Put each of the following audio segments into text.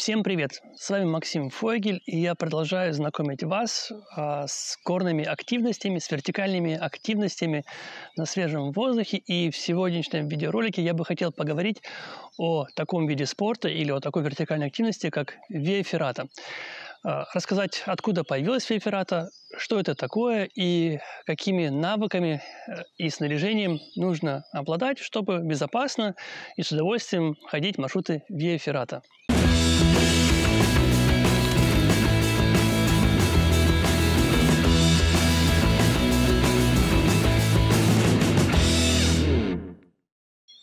Всем привет! С вами Максим Фойгель, и я продолжаю знакомить вас а, с горными активностями, с вертикальными активностями на свежем воздухе. И в сегодняшнем видеоролике я бы хотел поговорить о таком виде спорта или о такой вертикальной активности, как виэферата. А, рассказать, откуда появилась виэферата, что это такое и какими навыками э, и снаряжением нужно обладать, чтобы безопасно и с удовольствием ходить маршруты виэферата.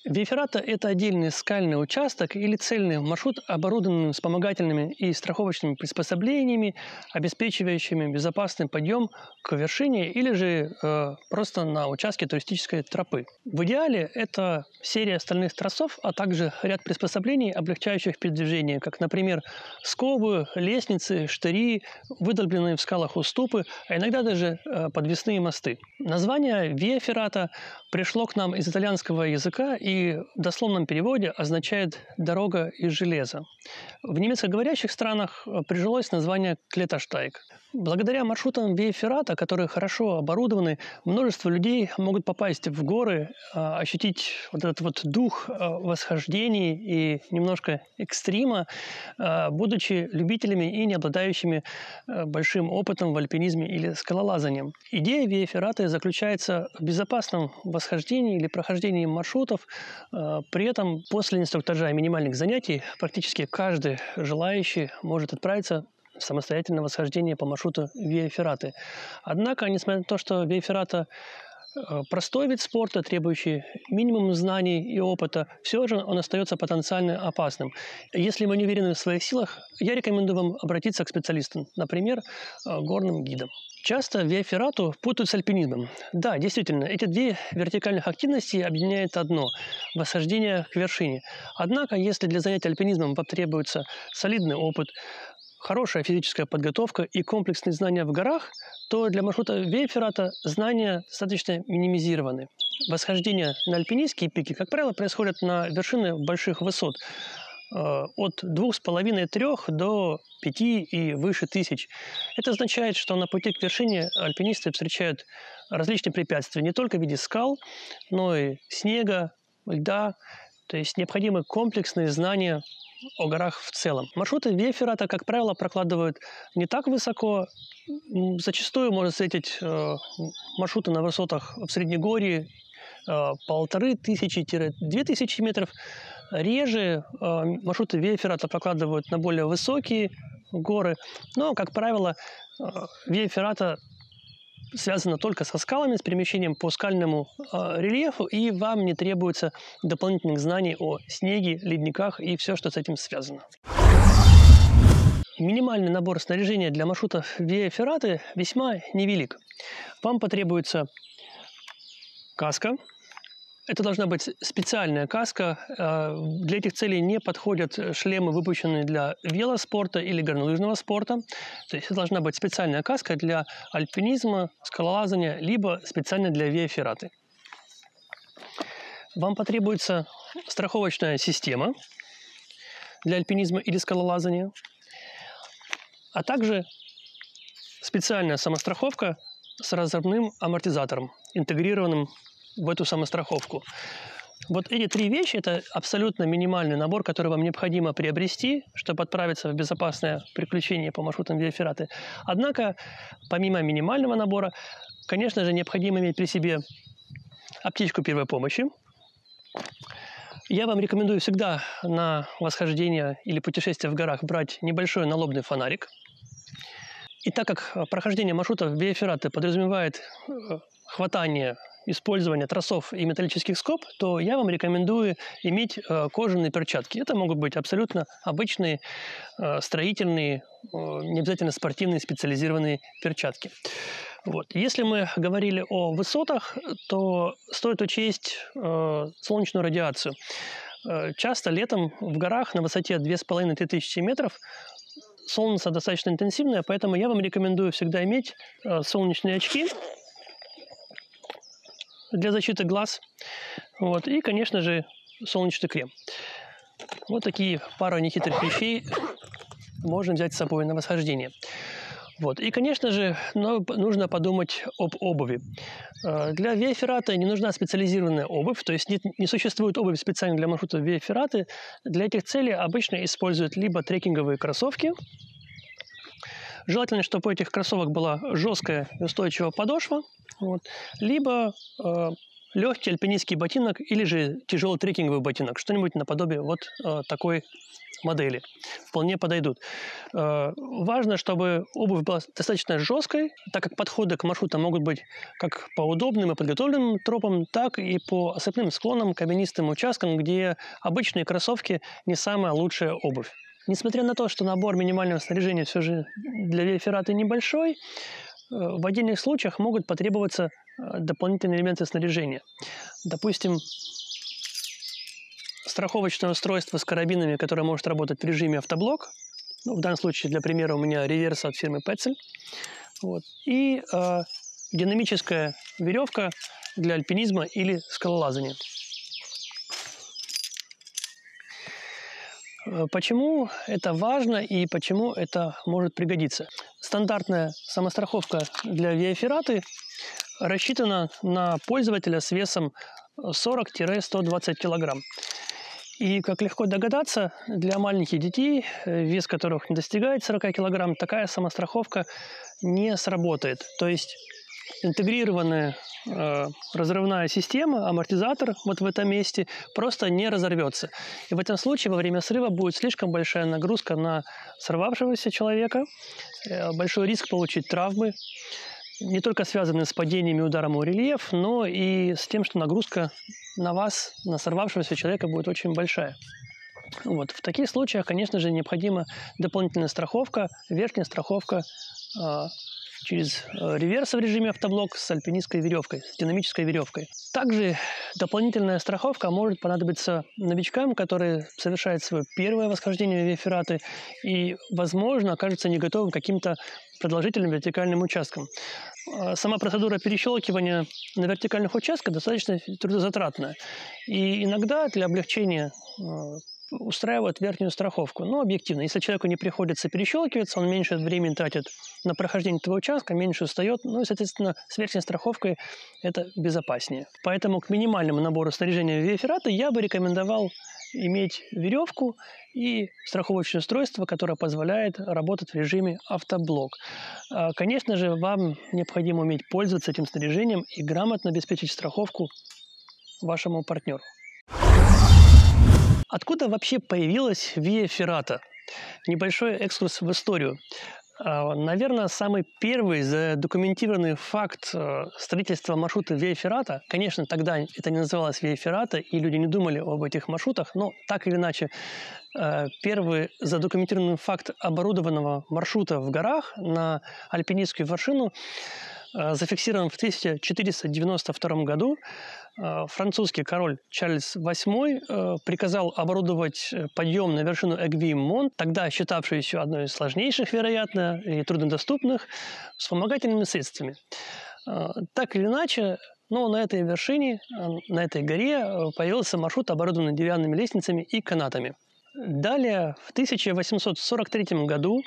Виэферата – это отдельный скальный участок или цельный маршрут, оборудованный вспомогательными и страховочными приспособлениями, обеспечивающими безопасный подъем к вершине или же э, просто на участке туристической тропы. В идеале это серия стальных тросов, а также ряд приспособлений, облегчающих передвижение, как, например, сковы, лестницы, штыри, выдолбленные в скалах уступы, а иногда даже э, подвесные мосты. Название Виэферата пришло к нам из итальянского языка и в дословном переводе означает «дорога из железа». В немецкоговорящих странах э, прижилось название «клеташтайг». Благодаря маршрутам Виэферата, которые хорошо оборудованы, множество людей могут попасть в горы, а, ощутить вот этот вот дух а, восхождений и немножко экстрима, а, будучи любителями и не обладающими большим опытом в альпинизме или скалолазании. Идея Виэферата заключается в безопасном восхождении или прохождении маршрутов. При этом после инструктажа и минимальных занятий практически каждый желающий может отправиться самостоятельное восхождение по маршруту Виа Ферраты. Однако, несмотря на то, что Виа Феррата простой вид спорта, требующий минимум знаний и опыта, все же он остается потенциально опасным. Если вы не уверены в своих силах, я рекомендую вам обратиться к специалистам, например, э, горным гидам. Часто виаферату путают с альпинизмом. Да, действительно, эти две вертикальных активности объединяет одно – восхождение к вершине. Однако, если для занятия альпинизмом потребуется солидный опыт, хорошая физическая подготовка и комплексные знания в горах, то для маршрута Вейферата знания достаточно минимизированы. Восхождение на альпинистские пики, как правило, происходит на вершины больших высот э, от 2,5-3 до 5 и выше тысяч. Это означает, что на пути к вершине альпинисты встречают различные препятствия не только в виде скал, но и снега, льда. То есть необходимы комплексные знания о горах в целом. Маршруты Веферата, как правило, прокладывают не так высоко. Зачастую можно встретить э, маршруты на высотах в Среднегорье э, полторы тысячи-две тысячи метров. Реже э, маршруты Веферата прокладывают на более высокие горы. Но, как правило, э, Веферата связано только со скалами, с перемещением по скальному э, рельефу, и вам не требуется дополнительных знаний о снеге, ледниках и все, что с этим связано. Минимальный набор снаряжения для маршрутов Виа Ферраты весьма невелик. Вам потребуется каска, это должна быть специальная каска. Э, для этих целей не подходят шлемы, выпущенные для велоспорта или горнолыжного спорта. То есть это должна быть специальная каска для альпинизма, скалолазания, либо специально для виафераты. Вам потребуется страховочная система для альпинизма или скалолазания, а также специальная самостраховка с разрывным амортизатором, интегрированным в эту самостраховку. Вот эти три вещи – это абсолютно минимальный набор, который вам необходимо приобрести, чтобы отправиться в безопасное приключение по маршрутам Виафераты. Однако, помимо минимального набора, конечно же, необходимо иметь при себе аптечку первой помощи. Я вам рекомендую всегда на восхождение или путешествие в горах брать небольшой налобный фонарик. И так как прохождение маршрутов Биофераты подразумевает э, хватание использования тросов и металлических скоб, то я вам рекомендую иметь э, кожаные перчатки. Это могут быть абсолютно обычные э, строительные, э, не обязательно спортивные специализированные перчатки. Вот. Если мы говорили о высотах, то стоит учесть э, солнечную радиацию. Э, часто летом в горах на высоте 2500-3000 метров солнце достаточно интенсивное, поэтому я вам рекомендую всегда иметь э, солнечные очки, для защиты глаз. Вот. И, конечно же, солнечный крем. Вот такие пару нехитрых вещей можно взять с собой на восхождение. Вот. И, конечно же, нужно подумать об обуви. Э, для виаферата не нужна специализированная обувь, то есть не, не существует обуви специально для маршрута виафераты. Для этих целей обычно используют либо трекинговые кроссовки, Желательно, чтобы у этих кроссовок была жесткая и устойчивая подошва, вот, либо э, легкий альпинистский ботинок или же тяжелый трекинговый ботинок, что-нибудь наподобие вот э, такой модели вполне подойдут. Э, важно, чтобы обувь была достаточно жесткой, так как подходы к маршрутам могут быть как по удобным и подготовленным тропам, так и по осыпным склонам, каменистым участкам, где обычные кроссовки не самая лучшая обувь. Несмотря на то, что набор минимального снаряжения все же для виафераты небольшой, э, в отдельных случаях могут потребоваться э, дополнительные элементы снаряжения. Допустим, страховочное устройство с карабинами, которое может работать в режиме автоблок. Ну, в данном случае, для примера, у меня реверс от фирмы Petzl. Вот. И э, динамическая веревка для альпинизма или скалолазания. Почему это важно и почему это может пригодиться? Стандартная самостраховка для виафераты рассчитана на пользователя с весом 40-120 килограмм. И, как легко догадаться, для маленьких детей, э, вес которых не достигает 40 килограмм, такая самостраховка не сработает. То есть интегрированная э, разрывная система, амортизатор вот в этом месте просто не разорвется. И в этом случае во время срыва будет слишком большая нагрузка на сорвавшегося человека, э, большой риск получить травмы, не только связанные с падениями ударом о рельеф, но и с тем, что нагрузка на вас, на сорвавшегося человека будет очень большая. Вот. В таких случаях, конечно же, необходима дополнительная страховка, верхняя страховка э, через э, реверс в режиме автоблок с альпинистской веревкой, с динамической веревкой. Также дополнительная страховка может понадобиться новичкам, которые совершают свое первое восхождение в Виафераты и, возможно, окажутся не готовым к каким-то продолжительным вертикальным участкам. А сама процедура перещелкивания на вертикальных участках достаточно трудозатратная. И иногда для облегчения э, устраивают верхнюю страховку. Но объективно, если человеку не приходится перещелкиваться, он меньше времени тратит на прохождение этого участка, меньше устает, ну и, соответственно, с верхней страховкой это безопаснее. Поэтому к минимальному набору снаряжения виаферата я бы рекомендовал иметь веревку и страховочное устройство, которое позволяет работать в режиме автоблок. А, конечно же, вам необходимо уметь пользоваться этим снаряжением и грамотно обеспечить страховку вашему партнеру. Откуда вообще появилась Виа Феррата? Небольшой экскурс в историю. А, наверное, самый первый задокументированный факт э, строительства маршрута Виа Феррата, конечно, тогда это не называлось Виа Феррата, и люди не думали об этих маршрутах, но так или иначе, э, первый задокументированный факт оборудованного маршрута в горах на альпинистскую вершину зафиксирован в 1492 году. Э, французский король Чарльз VIII э, приказал оборудовать подъем на вершину Эгви-Монт, тогда считавшуюся одной из сложнейших, вероятно, и труднодоступных, вспомогательными средствами. Так или иначе, но на этой вершине, на этой горе появился маршрут, оборудованный деревянными лестницами и канатами. Далее, в 1843 году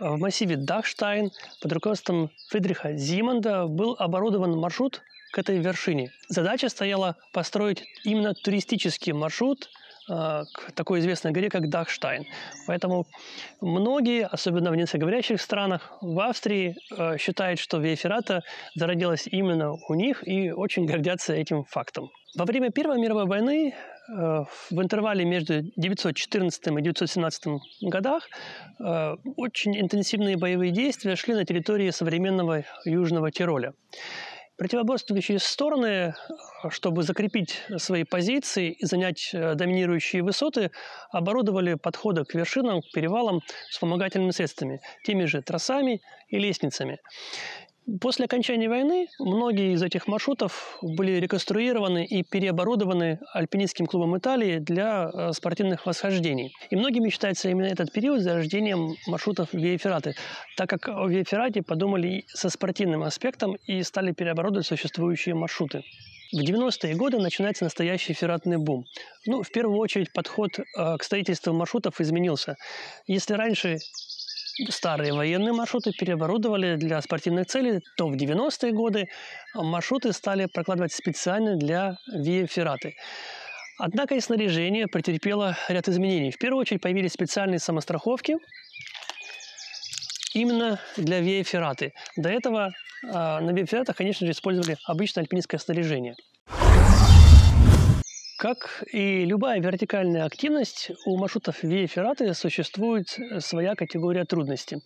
в массиве Дахштайн под руководством Фридриха Зимонда был оборудован маршрут к этой вершине. Задача стояла построить именно туристический маршрут э, к такой известной горе, как Дахштайн. Поэтому многие, особенно в немецкоговорящих странах, в Австрии э, считают, что Виаферата зародилась именно у них и очень гордятся этим фактом. Во время Первой мировой войны Э, в интервале между 914 и 917 годах очень интенсивные боевые действия шли на территории современного Южного Тироля. Противоборствующие стороны, э, чтобы закрепить свои позиции и занять доминирующие высоты, оборудовали подходы к вершинам, к перевалам вспомогательными средствами, теми же тросами и лестницами. После окончания войны многие из этих маршрутов были реконструированы и переоборудованы альпинистским клубом Италии для э, спортивных восхождений. И многими считается именно этот период зарождением маршрутов Виафераты, так как о Виаферате подумали со спортивным аспектом и стали переоборудовать существующие маршруты. В 90-е годы начинается настоящий ферратный бум. Ну, в первую очередь, подход э, к строительству маршрутов изменился. Если раньше старые военные маршруты переоборудовали для спортивных целей, то в 90-е годы маршруты стали прокладывать специально для виэфераты. Однако и снаряжение претерпело ряд изменений. В первую очередь появились специальные самостраховки именно для виэфераты. До этого э, на виэфератах, конечно же, использовали обычное альпинистское снаряжение. Как и любая вертикальная активность, у маршрутов Виэфераты существует своя категория трудности.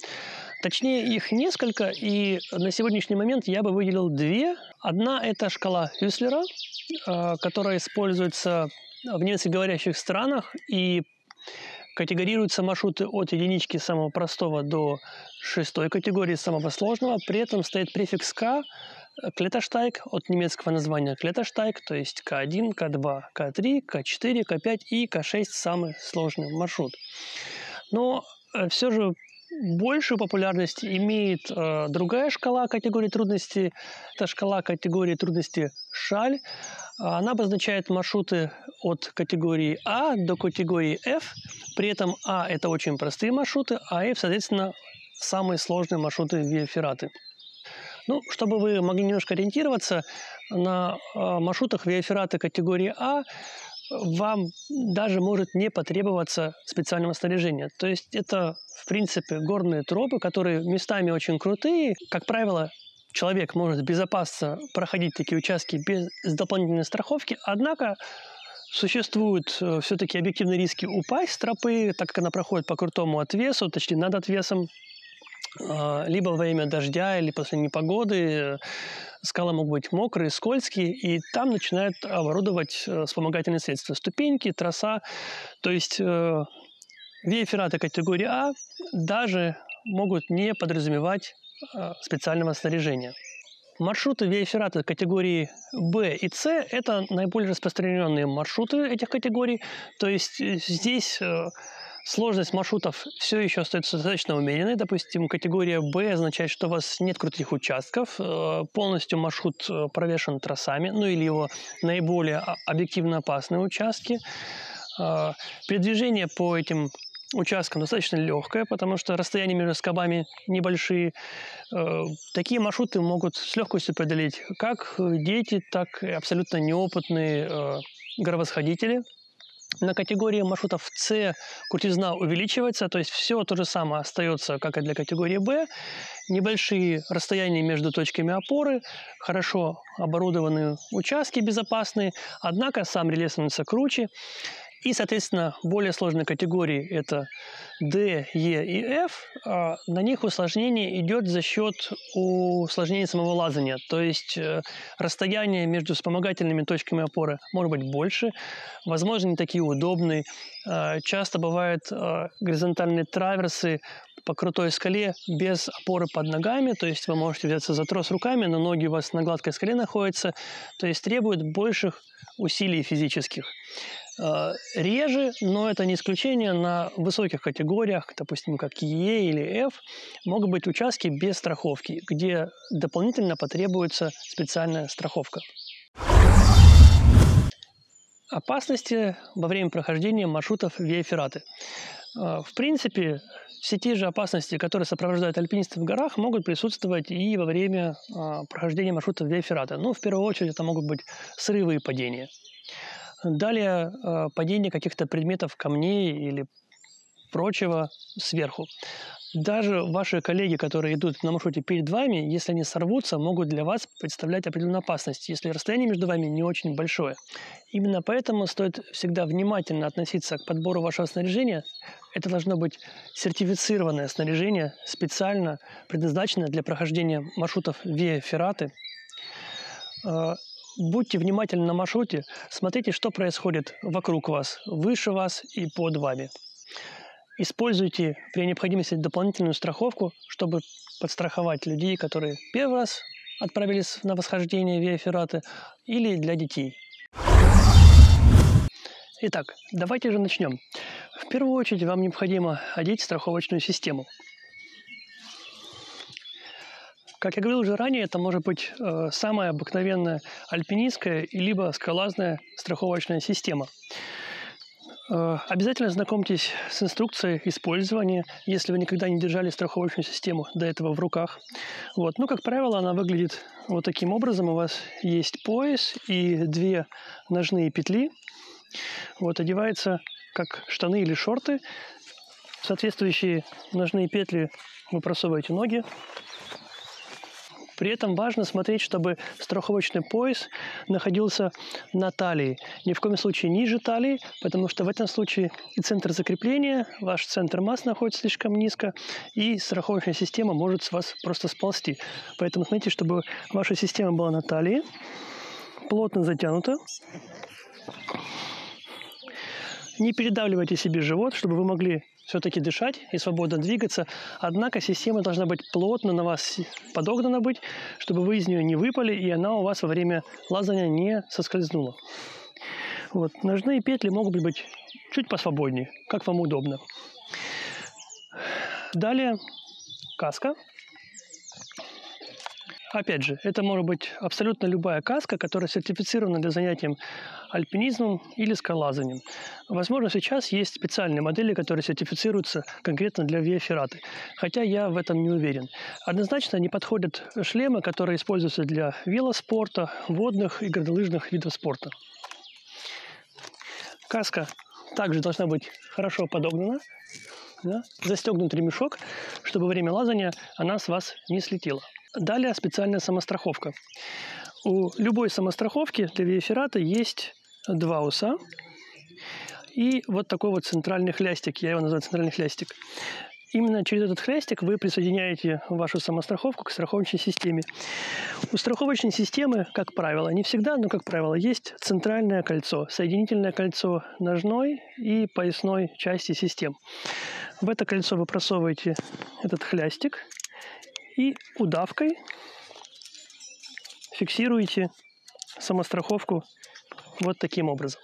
Точнее, их несколько, и на сегодняшний момент я бы выделил две. Одна – это шкала Хюслера, а, которая используется в нескольких странах и категорируются маршруты от единички самого простого до шестой категории самого сложного. При этом стоит префикс «К», Клеташтайк от немецкого названия Клеташтайк, то есть К1, К2, К3, К4, К5 и К6 самый сложный маршрут. Но э, все же большую популярность имеет э, другая шкала категории трудности. Это шкала категории трудности шаль. Она обозначает маршруты от категории А до категории F. При этом А – это очень простые маршруты, а F, соответственно, самые сложные маршруты виафераты. Ну, чтобы вы могли немножко ориентироваться, на а, маршрутах виафераты категории А вам даже может не потребоваться специального снаряжения. То есть это, в принципе, горные тропы, которые местами очень крутые. Как правило, человек может безопасно проходить такие участки без дополнительной страховки, однако существуют э, все-таки объективные риски упасть с тропы, так как она проходит по крутому отвесу, точнее над отвесом, либо во время дождя или после непогоды э, скалы могут быть мокрые, скользкие, и там начинают оборудовать э, вспомогательные средства. Ступеньки, троса. То есть э, виэфераты категории А даже могут не подразумевать специального снаряжения. Маршруты виэфераты категории Б и С – это наиболее распространенные маршруты этих категорий. То есть здесь Сложность маршрутов все еще остается достаточно умеренной. Допустим, категория Б означает, что у вас нет крутых участков, э, полностью маршрут э, провешен трассами, ну или его наиболее объективно опасные участки. Э, передвижение по этим участкам достаточно легкое, потому что расстояния между скобами небольшие. Такие маршруты могут с легкостью преодолеть как дети, так и абсолютно неопытные горовосходители – на категории маршрутов С крутизна увеличивается, то есть все то же самое остается, как и для категории Б. Небольшие расстояния между точками опоры, хорошо оборудованные участки безопасные, однако сам рельеф становится круче. И, соответственно, более сложные категории – это D, E и F. А на них усложнение идет за счет усложнения самого лазания. То есть э, расстояние между вспомогательными точками опоры может быть больше, возможно, не такие удобные. А, часто бывают а, горизонтальные траверсы по крутой скале без опоры под ногами, то есть вы можете взяться за трос руками, но ноги у вас на гладкой скале находятся, то есть требует больших усилий физических. Э, реже, но это не исключение, на высоких категориях, допустим, как E или F, могут быть участки без страховки, где дополнительно потребуется специальная страховка. Опасности во время прохождения маршрутов Виафераты. Э, в принципе, все те же опасности, которые сопровождают альпинистов в горах, могут присутствовать и во время э, прохождения маршрутов Виаферата. Ну, в первую очередь, это могут быть срывы и падения. Далее э, падение каких-то предметов, камней или прочего сверху. Даже ваши коллеги, которые идут на маршруте перед вами, если они сорвутся, могут для вас представлять определенную опасность, если расстояние между вами не очень большое. Именно поэтому стоит всегда внимательно относиться к подбору вашего снаряжения. Это должно быть сертифицированное снаряжение, специально предназначенное для прохождения маршрутов Виа Ферраты э, Будьте внимательны на маршруте, смотрите, что происходит вокруг вас, выше вас и под вами. Используйте при необходимости дополнительную страховку, чтобы подстраховать людей, которые первый раз отправились на восхождение Виа Ферраты, или для детей. Итак, давайте же начнем. В первую очередь вам необходимо одеть страховочную систему – Как я говорил уже ранее, это может быть э, самая обыкновенная альпинистская либо скалазная страховочная система. Э, обязательно знакомьтесь с инструкцией использования, если вы никогда не держали страховочную систему до этого в руках. Вот. Ну, как правило, она выглядит вот таким образом. У вас есть пояс и две ножные петли. Вот, одевается как штаны или шорты. Соответствующие ножные петли вы просовываете ноги при этом важно смотреть, чтобы страховочный пояс находился на талии. Ни в коем случае ниже талии, потому что в этом случае и центр закрепления, ваш центр масс находится слишком низко, и страховочная система может с вас просто сползти. Поэтому смотрите, чтобы ваша система была на талии, плотно затянута. Не передавливайте себе живот, чтобы вы могли все-таки дышать и свободно двигаться. Однако система должна быть плотно на вас подогнана быть, чтобы вы из нее не выпали, и она у вас во время лазания не соскользнула. Вот. Ножные петли могут быть чуть посвободнее, как вам удобно. Далее каска. Опять же, это может быть абсолютно любая каска, которая сертифицирована для занятий альпинизмом или скалолазанием. Возможно, сейчас есть специальные модели, которые сертифицируются конкретно для виафераты, хотя я в этом не уверен. Однозначно не подходят шлемы, которые используются для велоспорта, водных и горнолыжных видов спорта. Каска также должна быть хорошо подогнана, да, застегнут ремешок, чтобы во время лазания она с вас не слетела. Далее специальная самостраховка. У любой самостраховки для виэферата есть два уса и вот такой вот центральный хлястик, я его называю центральный хлястик. Именно через этот хлястик вы присоединяете вашу самостраховку к страховочной системе. У страховочной системы, как правило, не всегда, но, как правило, есть центральное кольцо, соединительное кольцо ножной и поясной части систем. В это кольцо вы просовываете этот хлястик – и удавкой фиксируете самостраховку вот таким образом.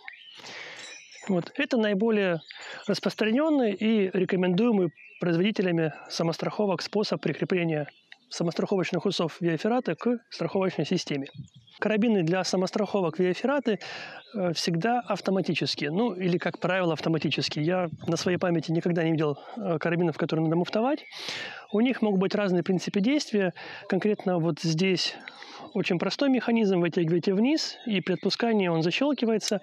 Вот. Это наиболее распространенный и рекомендуемый производителями самостраховок способ прикрепления самостраховочных усов Виафераты к страховочной системе. Карабины для самостраховок Виафераты э, всегда автоматические, ну или, как правило, автоматические. Я на своей памяти никогда не видел э, карабинов, которые надо муфтовать. У них могут быть разные принципы действия. Конкретно вот здесь очень простой механизм. Вытягиваете вниз, и при отпускании он защелкивается.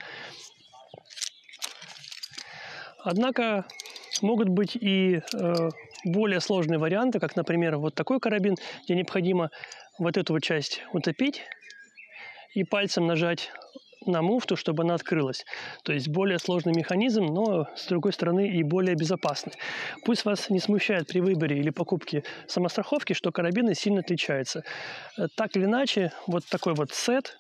Однако могут быть и э, более сложные варианты, как, например, вот такой карабин, где необходимо вот эту вот часть утопить и пальцем нажать на муфту, чтобы она открылась. То есть более сложный механизм, но с другой стороны и более безопасный. Пусть вас не смущает при выборе или покупке самостраховки, что карабины сильно отличаются. Э, так или иначе, вот такой вот сет,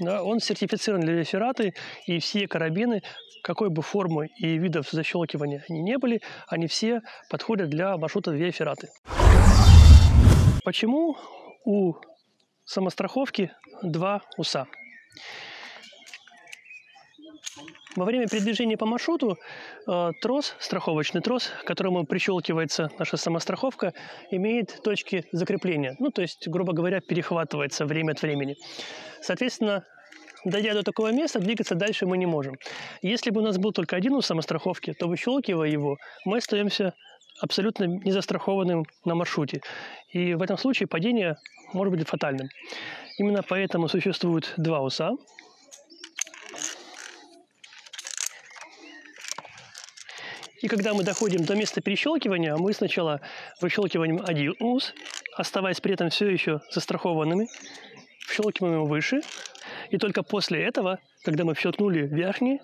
он сертифицирован для рефераты, и все карабины, какой бы формы и видов защелкивания они не были, они все подходят для маршрута виафераты. Почему у самостраховки два уса? Во время передвижения по маршруту э, трос, страховочный трос, к которому прищелкивается наша самостраховка, имеет точки закрепления. Ну, то есть, грубо говоря, перехватывается время от времени. Соответственно, дойдя до такого места, двигаться дальше мы не можем. Если бы у нас был только один у самостраховки, то выщелкивая его, мы остаемся абсолютно незастрахованным на маршруте. И в этом случае падение может быть фатальным. Именно поэтому существуют два уса, И когда мы доходим до места перещелкивания, мы сначала выщелкиваем один ус, оставаясь при этом все еще застрахованными, вщелкиваем его выше, и только после этого, когда мы вщелкнули верхнюю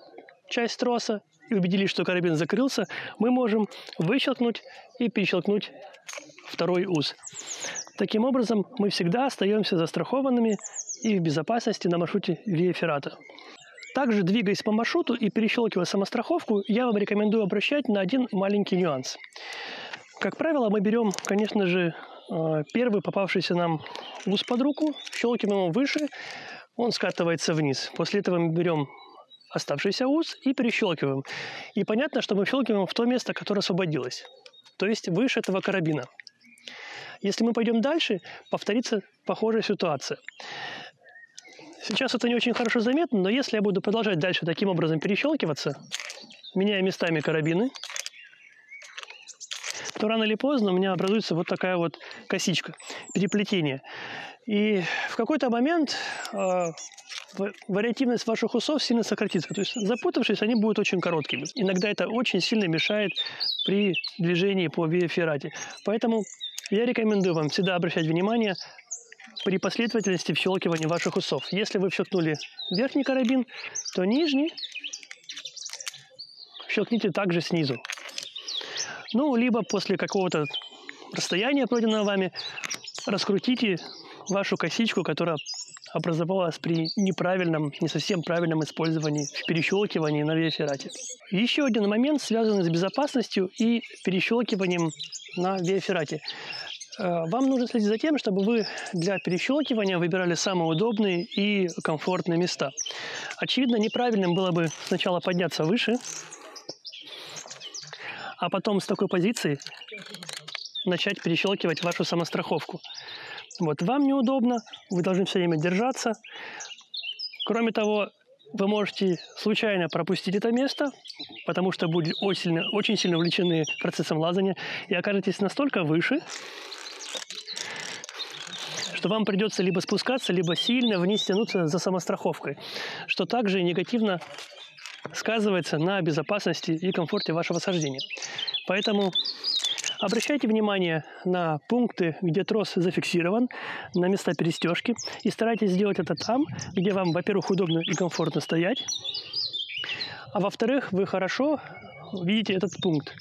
часть троса и убедились, что карабин закрылся, мы можем выщелкнуть и перещелкнуть второй ус. Таким образом, мы всегда остаемся застрахованными и в безопасности на маршруте Виа Феррата. Также, двигаясь по маршруту и перещелкивая самостраховку, я вам рекомендую обращать на один маленький нюанс. Как правило, мы берем, конечно же, э, первый попавшийся нам ус под руку, щелкиваем его выше, он скатывается вниз. После этого мы берем оставшийся ус и перещелкиваем. И понятно, что мы щелкиваем в то место, которое освободилось, то есть выше этого карабина. Если мы пойдем дальше, повторится похожая ситуация. Сейчас это не очень хорошо заметно, но если я буду продолжать дальше таким образом перещелкиваться, меняя местами карабины, то рано или поздно у меня образуется вот такая вот косичка, переплетение. И в какой-то момент э, вариативность ваших усов сильно сократится. То есть запутавшись, они будут очень короткими. Иногда это очень сильно мешает при движении по виаферате. Поэтому я рекомендую вам всегда обращать внимание при последовательности вщелкивания ваших усов. Если вы вщелкнули верхний карабин, то нижний щелкните также снизу. Ну, либо после какого-то расстояния, пройденного вами, раскрутите вашу косичку, которая образовалась при неправильном, не совсем правильном использовании, перещелкивании на виаферате. Еще один момент, связанный с безопасностью и перещелкиванием на виаферате. Э, вам нужно следить за тем, чтобы вы для перещелкивания выбирали самые удобные и комфортные места. Очевидно, неправильным было бы сначала подняться выше, а потом с такой позиции начать перещелкивать вашу самостраховку. Вот вам неудобно, вы должны все время держаться. Кроме того, вы можете случайно пропустить это место, потому что будете очень сильно, очень сильно увлечены процессом лазания и окажетесь настолько выше, что вам придется либо спускаться, либо сильно вниз тянуться за самостраховкой, что также негативно сказывается на безопасности и комфорте вашего сождения. Поэтому обращайте внимание на пункты, где трос зафиксирован, на места перестежки, и старайтесь сделать это там, где вам, во-первых, удобно и комфортно стоять, а во-вторых, вы хорошо видите этот пункт.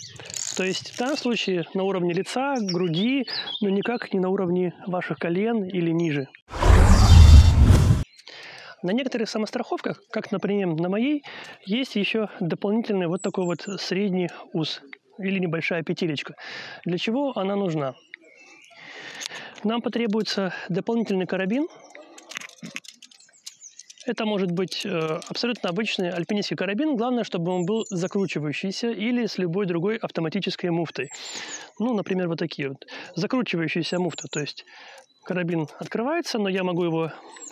То есть в данном случае на уровне лица, груди, но никак не на уровне ваших колен или ниже. На некоторых самостраховках, как, например, на моей, есть еще дополнительный вот такой вот средний ус или небольшая петелечка. Для чего она нужна? Нам потребуется дополнительный карабин. Это может быть э, абсолютно обычный альпинистский карабин. Главное, чтобы он был закручивающийся или с любой другой автоматической муфтой. Ну, например, вот такие вот. Закручивающаяся муфта. То есть карабин открывается, но я могу его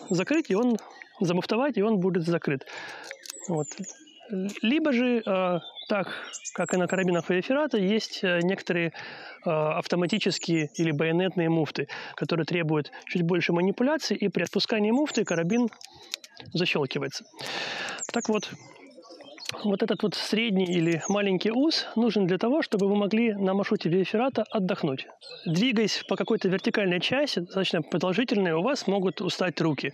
закрыть, и он замуфтовать, и он будет закрыт. Вот. Либо же, э, так как и на карабинах Феррата, есть э, некоторые э, автоматические или байонетные муфты, которые требуют чуть больше манипуляций, и при отпускании муфты карабин защелкивается. Так вот, вот этот вот средний или маленький ус нужен для того, чтобы вы могли на маршруте Виаферата отдохнуть. Двигаясь по какой-то вертикальной части, достаточно продолжительной, у вас могут устать руки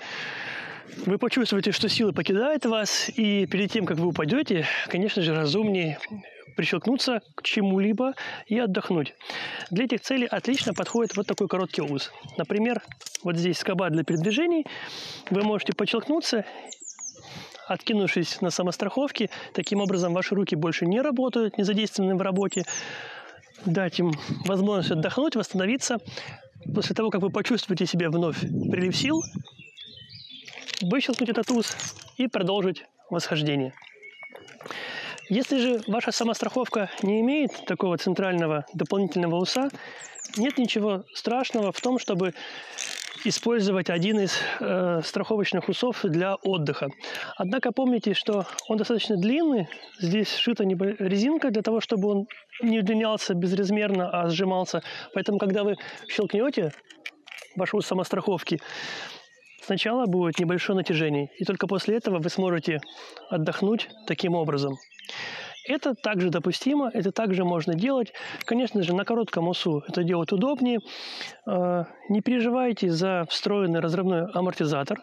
вы почувствуете, что силы покидают вас, и перед тем, как вы упадете, конечно же, разумнее прищелкнуться к чему-либо и отдохнуть. Для этих целей отлично подходит вот такой короткий ус. Например, вот здесь скоба для передвижений. Вы можете подщелкнуться, откинувшись на самостраховке. Таким образом, ваши руки больше не работают, не задействованы в работе. Дать им возможность отдохнуть, восстановиться. После того, как вы почувствуете себя вновь прилив сил, выщелкнуть этот уз и продолжить восхождение. Если же ваша самостраховка не имеет такого центрального дополнительного уса, нет ничего страшного в том, чтобы использовать один из э, страховочных усов для отдыха. Однако помните, что он достаточно длинный. Здесь шита резинка для того, чтобы он не удлинялся безразмерно, а сжимался. Поэтому, когда вы щелкнете вашу самостраховки, Сначала будет небольшое натяжение, и только после этого вы сможете отдохнуть таким образом. Это также допустимо, это также можно делать. Конечно же, на коротком усу это делать удобнее. А, не переживайте за встроенный разрывной амортизатор.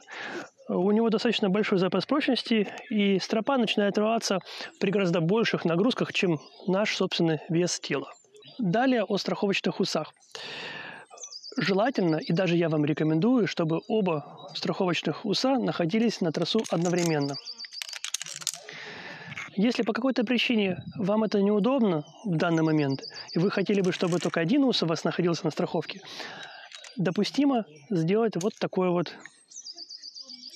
У него достаточно большой запас прочности, и стропа начинает рваться при гораздо больших нагрузках, чем наш собственный вес тела. Далее о страховочных усах желательно, и даже я вам рекомендую, чтобы оба страховочных уса находились на трассу одновременно. Если по какой-то причине вам это неудобно в данный момент, и вы хотели бы, чтобы только один ус у вас находился на страховке, допустимо сделать вот такое вот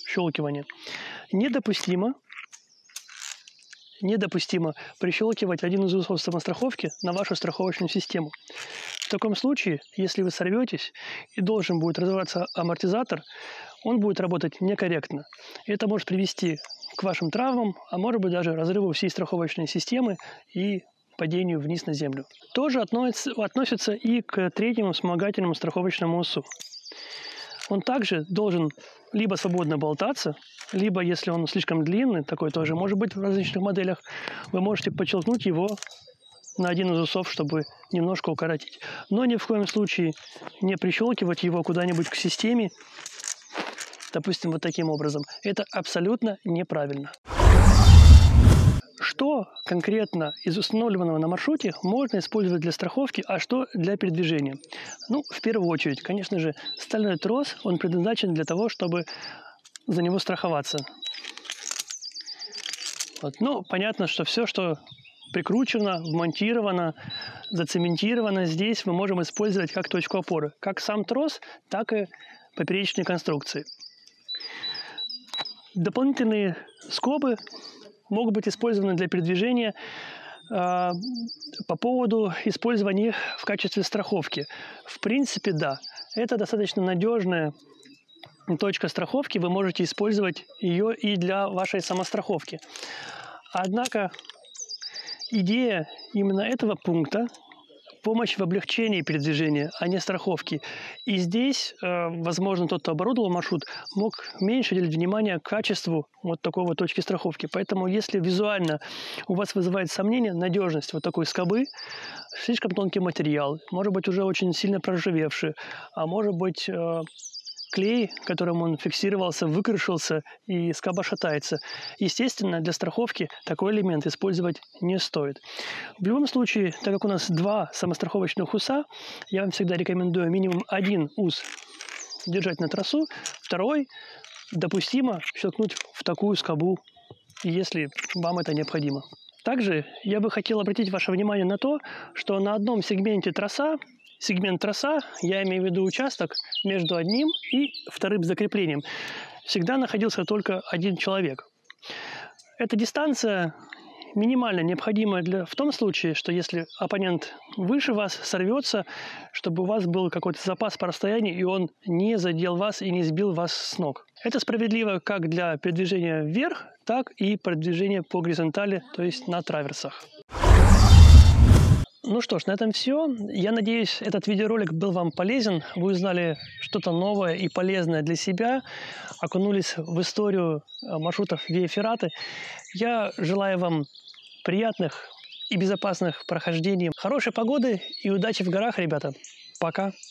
щелкивание. Недопустимо недопустимо прищелкивать один из усов самостраховки на вашу страховочную систему. Таком случае, если вы сорветесь и должен будет разорваться амортизатор, он будет работать некорректно. Это может привести к вашим травмам, а может быть даже разрыву всей страховочной системы и падению вниз на землю. Тоже относится, относится и к третьему вспомогательному страховочному УСУ. Он также должен либо свободно болтаться, либо, если он слишком длинный, такой тоже может быть в различных моделях, вы можете подчеркнуть его на один из усов, чтобы немножко укоротить. Но ни в коем случае не прищелкивать его куда-нибудь к системе, допустим, вот таким образом. Это абсолютно неправильно. Что конкретно из установленного на маршруте можно использовать для страховки, а что для передвижения? Ну, в первую очередь, конечно же, стальной трос, он предназначен для того, чтобы за него страховаться. Вот. Ну, понятно, что все, что прикручено, вмонтировано, зацементировано здесь, мы можем использовать как точку опоры. Как сам трос, так и поперечные конструкции. Дополнительные скобы могут быть использованы для передвижения э, по поводу использования их в качестве страховки. В принципе, да, это достаточно надежная точка страховки, вы можете использовать ее и для вашей самостраховки. Однако идея именно этого пункта помощь в облегчении передвижения, а не страховки. И здесь, э, возможно, тот, кто оборудовал маршрут, мог меньше уделить внимания качеству вот такой вот точки страховки. Поэтому, если визуально у вас вызывает сомнение надежность вот такой скобы, слишком тонкий материал, может быть, уже очень сильно проржавевший, а может быть, э, клей, которым он фиксировался, выкрашился и скоба шатается. Естественно, для страховки такой элемент использовать не стоит. В любом случае, так как у нас два самостраховочных уса, я вам всегда рекомендую минимум один ус держать на тросу, второй допустимо щелкнуть в такую скобу, если вам это необходимо. Также я бы хотел обратить ваше внимание на то, что на одном сегменте троса сегмент троса, я имею в виду участок между одним и вторым закреплением, всегда находился только один человек. Эта дистанция минимально необходима для, в том случае, что если оппонент выше вас сорвется, чтобы у вас был какой-то запас по расстоянию, и он не задел вас и не сбил вас с ног. Это справедливо как для передвижения вверх, так и продвижения по горизонтали, то есть на траверсах. Ну что ж, на этом все. Я надеюсь, этот видеоролик был вам полезен. Вы узнали что-то новое и полезное для себя, окунулись в историю э, маршрутов Виа Ферраты. Я желаю вам приятных и безопасных прохождений, хорошей погоды и удачи в горах, ребята. Пока!